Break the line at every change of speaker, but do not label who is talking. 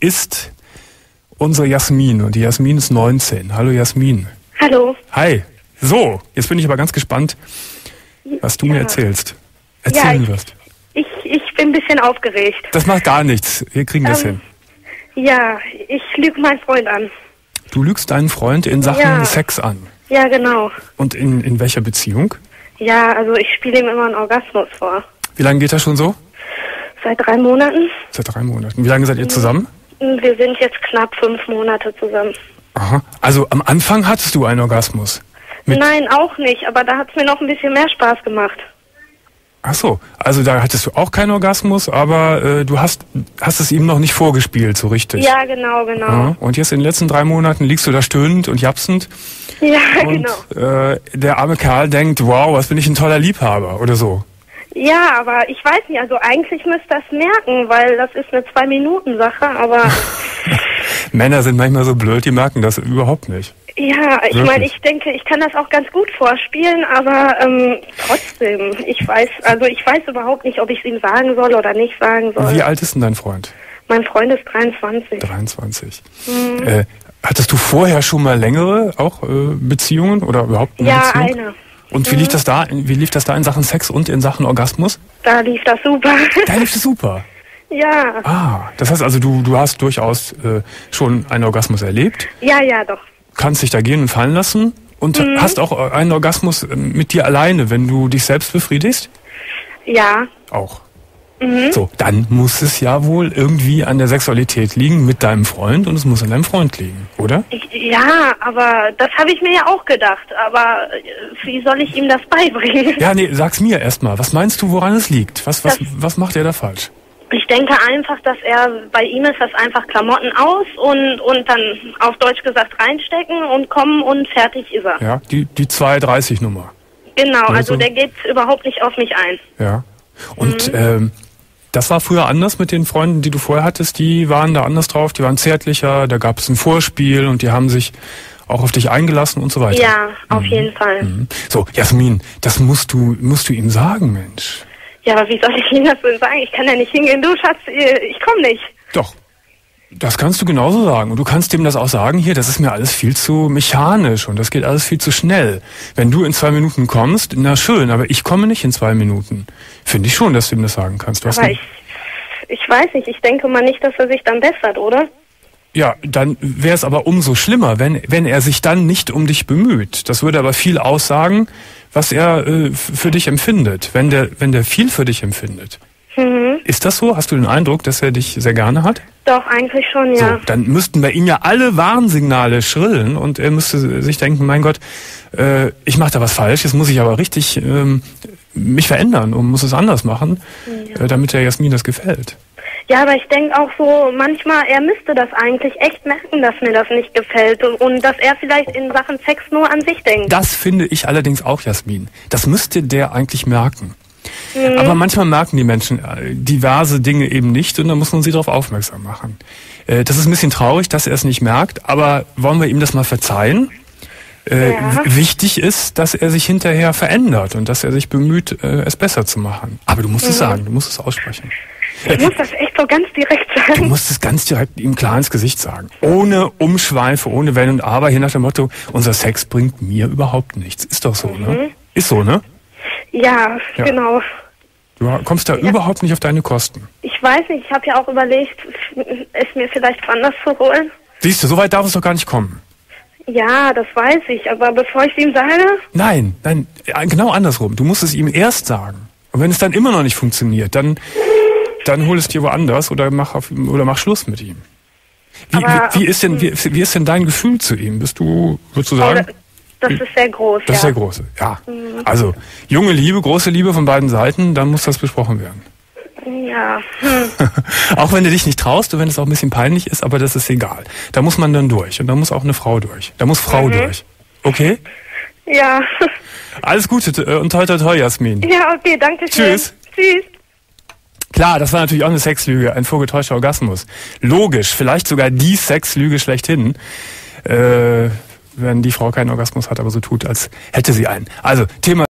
ist unsere Jasmin und die Jasmin ist 19. Hallo Jasmin.
Hallo.
Hi. So, jetzt bin ich aber ganz gespannt, was du mir
Ja.
erzählst.
Ja,
Erzählen
ich-
wirst.
Ich, ich bin ein bisschen aufgeregt.
Das macht gar nichts. Wir kriegen das
Ähm,
hin.
Ja, ich lüge meinen Freund an.
Du lügst deinen Freund in Sachen
Ja.
Sex an.
Ja, genau.
Und in, in welcher Beziehung?
Ja, also ich spiele ihm immer einen Orgasmus vor.
Wie lange geht das schon so?
Seit drei Monaten.
Seit drei Monaten. Wie lange seid ihr zusammen?
Wir sind jetzt knapp fünf Monate zusammen.
Aha. Also am Anfang hattest du einen Orgasmus. Mit-
Nein, auch nicht, aber da hat es mir noch ein bisschen mehr Spaß gemacht.
Ach so, also da hattest du auch keinen Orgasmus, aber äh, du hast, hast es ihm noch nicht vorgespielt, so richtig.
Ja, genau, genau.
Ja, Und jetzt in den letzten drei Monaten liegst du da stöhnend und japsend
Ja,
und
genau.
äh, der arme Kerl denkt, wow, was bin ich ein toller Liebhaber oder so.
Ja, aber ich weiß nicht, also eigentlich müsste das merken, weil das ist eine Zwei-Minuten-Sache, aber
Männer sind manchmal so blöd, die merken das überhaupt nicht.
ja, ich meine, ich denke, ich kann das auch ganz gut vorspielen, aber ähm, trotzdem, ich weiß, also ich weiß überhaupt nicht, ob ich es ihm sagen soll oder nicht sagen soll.
Wie alt ist denn dein Freund?
Mein Freund ist 23.
23.
Mhm.
Äh, hattest du vorher schon mal längere auch äh, Beziehungen oder überhaupt eine
Ja,
Beziehung?
eine.
Und wie lief das da? Wie lief das da in Sachen Sex und in Sachen Orgasmus?
Da lief das super.
Da lief es super.
ja,
Ah, das heißt also, du, du hast durchaus äh, schon einen Orgasmus erlebt,
ja, ja, doch.
kannst dich da gehen und fallen lassen und
Mhm.
hast auch äh, einen Orgasmus äh, mit dir alleine, wenn du dich selbst befriedigst?
Ja,
Auch.
Mhm.
So, dann muss es ja wohl irgendwie an der Sexualität liegen mit deinem Freund und es muss an deinem Freund liegen, oder?
ich, ja, aber das habe ich mir ja auch gedacht. Aber äh, wie soll ich ihm das beibringen?
Ja, nee, sag's mir erstmal. Was meinst du, woran es liegt? Was, was,
Das-
was macht er da falsch?
Ich denke einfach, dass er, bei ihm ist das einfach Klamotten aus und, und dann auf Deutsch gesagt reinstecken und kommen und fertig ist er.
Ja, die, die 230 Nummer.
Genau, also
so.
der geht überhaupt nicht auf mich ein.
Ja. Und
Mhm.
ähm, das war früher anders mit den Freunden, die du vorher hattest. Die waren da anders drauf, die waren zärtlicher, da gab es ein Vorspiel und die haben sich auch auf dich eingelassen und so weiter.
Ja, auf jeden Fall.
Mhm. So, Jasmin, das musst du, musst du ihm sagen, Mensch.
Ja, aber wie soll ich ihm das denn sagen? Ich kann ja nicht hingehen, du Schatz, ich komme nicht.
Doch. Das kannst du genauso sagen. Und du kannst dem das auch sagen, hier, das ist mir alles viel zu mechanisch und das geht alles viel zu schnell. Wenn du in zwei Minuten kommst, na schön, aber ich komme nicht in zwei Minuten. Finde ich schon, dass du ihm das sagen kannst. Du
Aber ich, ich weiß nicht, ich denke mal nicht, dass er sich dann bessert, oder?
Ja, dann wäre es aber umso schlimmer, wenn, wenn er sich dann nicht um dich bemüht. Das würde aber viel aussagen, was er äh, für dich empfindet, wenn der, wenn der viel für dich empfindet.
Mhm.
Ist das so? Hast du den Eindruck, dass er dich sehr gerne hat?
Doch, eigentlich schon, ja.
So, dann müssten bei ihm ja alle Warnsignale schrillen und er müsste sich denken, mein Gott, äh, ich mache da was falsch, jetzt muss ich aber richtig ähm, mich verändern und muss es anders machen, äh, damit der Jasmin das gefällt.
Ja, aber ich denke auch so, manchmal, er müsste das eigentlich echt merken, dass mir das nicht gefällt und dass er vielleicht in Sachen Sex nur an sich denkt.
Das finde ich allerdings auch, Jasmin. Das müsste der eigentlich merken.
Mhm.
Aber manchmal merken die Menschen äh, diverse Dinge eben nicht und dann muss man sie darauf aufmerksam machen. Äh, das ist ein bisschen traurig, dass er es nicht merkt, aber wollen wir ihm das mal verzeihen? Äh,
Ja.
Wichtig ist, dass er sich hinterher verändert und dass er sich bemüht, äh, es besser zu machen. Aber du musst
Mhm.
es sagen, du musst es aussprechen.
Ich muss das echt so ganz direkt
Du
sagen.
musst es ganz direkt ihm klar ins Gesicht sagen. Ohne Umschweife, ohne Wenn und Aber, hier nach dem Motto, unser Sex bringt mir überhaupt nichts. Ist doch so, ne? Ist so, ne?
Ja,
Ja.
genau.
Du kommst da überhaupt nicht auf deine Kosten.
Ich weiß nicht, ich habe ja auch überlegt, es mir vielleicht woanders zu holen.
Siehst du, so weit darf es doch gar nicht kommen.
Ja, das weiß ich, aber bevor ich ihm sage,
Nein, nein, äh, genau andersrum. Du musst es ihm erst sagen. Und wenn es dann immer noch nicht funktioniert, dann, dann hol es dir woanders oder mach, auf, oder mach Schluss mit ihm. Wie,
Aber-
wie, wie, ist denn, wie, wie ist denn dein Gefühl zu ihm? Bist du, würdest du
oh,
sagen?
Das ist sehr groß.
Das ist
ja.
der große, ja. Also, junge Liebe, große Liebe von beiden Seiten, dann muss das besprochen werden.
Ja, hm.
Auch wenn du dich nicht traust und wenn es auch ein bisschen peinlich ist, aber das ist egal. Da muss man dann durch und da muss auch eine Frau durch. Da muss Frau durch. Okay?
ja.
Alles Gute äh, und toi toi toi, Jasmin.
Ja, okay, danke schön.
Tschüss.
Tschüss.
Klar, das war natürlich auch eine Sexlüge, ein vorgetäuschter Orgasmus. Logisch, vielleicht sogar die Sexlüge schlechthin, äh, wenn die Frau keinen Orgasmus hat, aber so tut, als hätte sie einen. Also, Thema